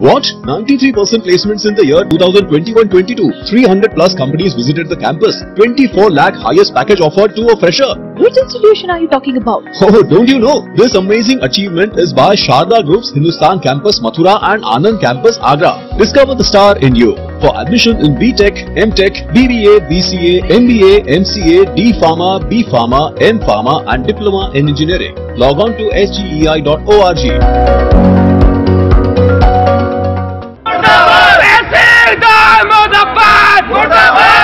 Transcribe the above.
What? 93% placements in the year 2021-22. 300 plus companies visited the campus. 24 lakh highest package offered to a fresher. Which institution are you talking about? Oh, don't you know? This amazing achievement is by Sharda Group's Hindustan Campus Mathura and Anand Campus Agra. Discover the star in you. For admission in BTech, MTech, BBA, BCA, MBA, MCA, D Pharma, B Pharma, M Pharma and Diploma in Engineering. Log on to sgei.org. Murtabad! Murtabad!